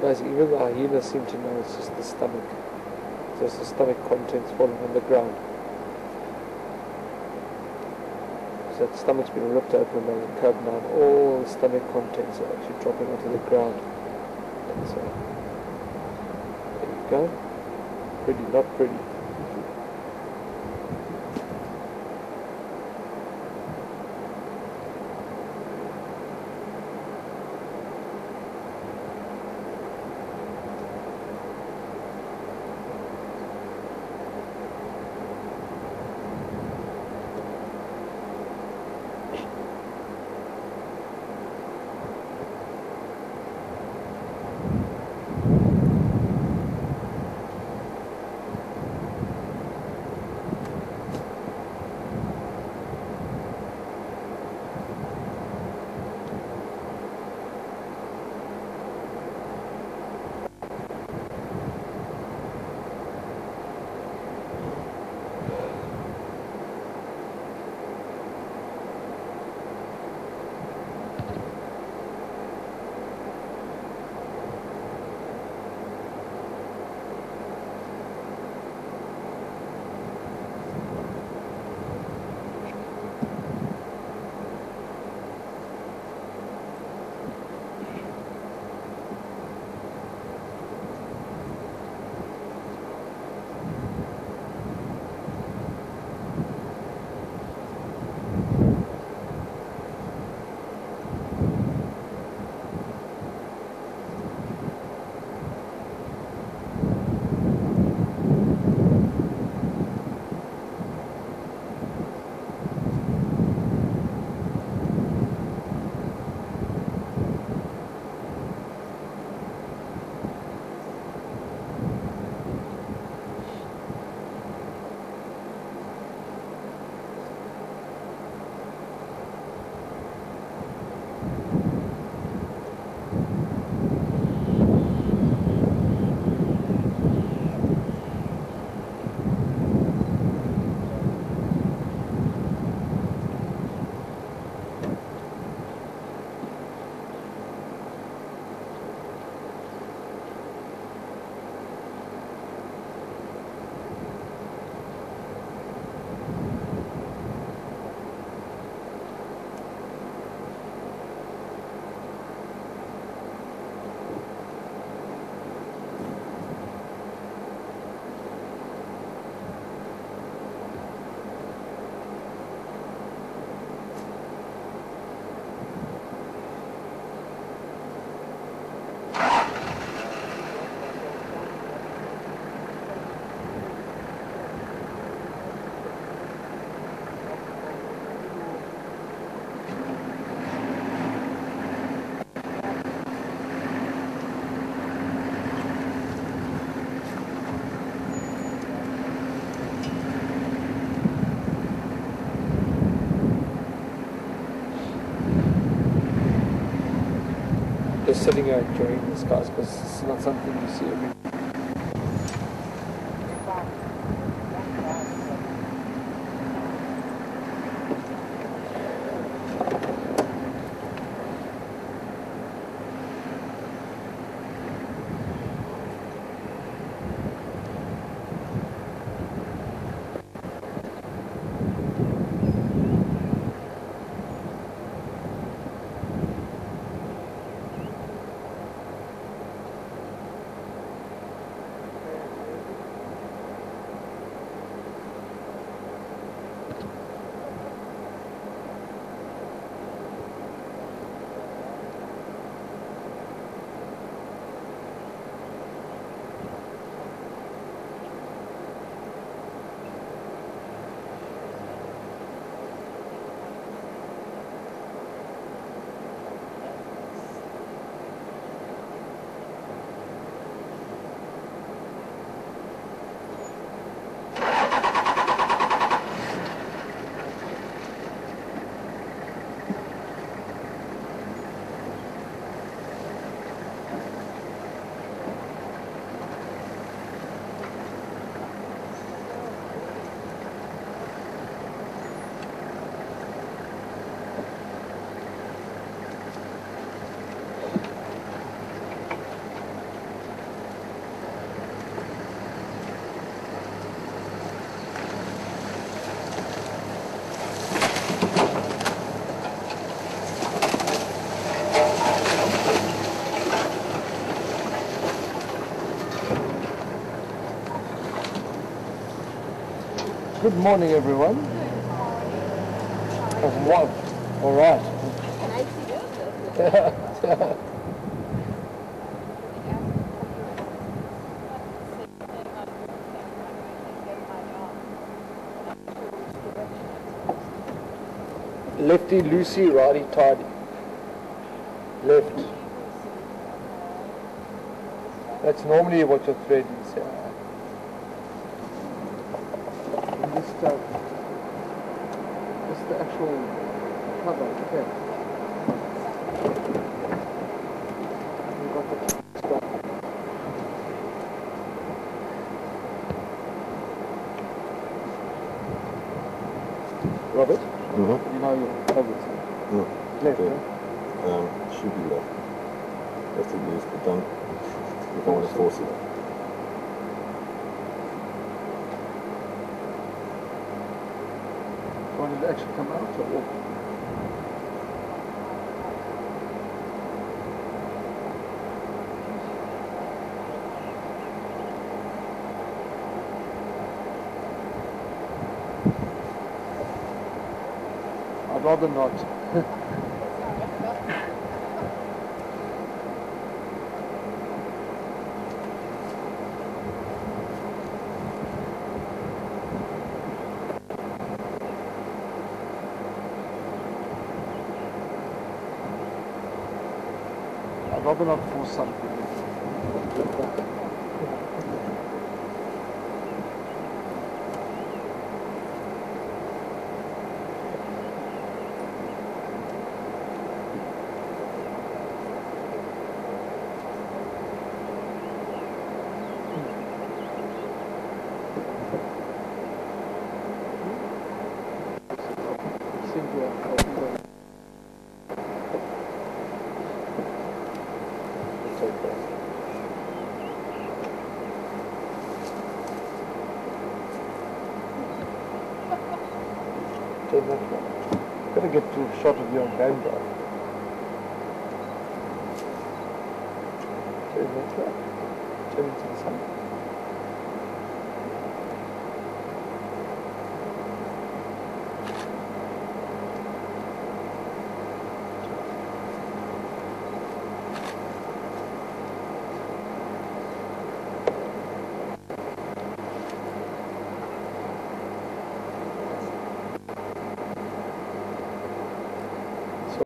Guys, even the hyenas seem to know it's just the stomach. Just the stomach contents falling on the ground. So that stomach's been ripped open by the cub now. All the stomach contents are actually dropping onto the ground. And so, uh, there you go. Pretty, not pretty. Just sitting here enjoying the skies because it's not something you see every Good morning, everyone. Oh, of what? All right. Lefty Lucy, righty tidy. Left. That's normally what your thread is. Yeah. This stuff. This is the actual cover. Okay. You got the stuff. Robert, Mm-hmm. you know your covers. Mm. Left, Okay. huh? Um, should be left. Left it loose, but don't, you don't want to force it. Actually come out not. I'd rather not force something. take that one. Gotta get to a shot of your band drive. That. Turn it to the.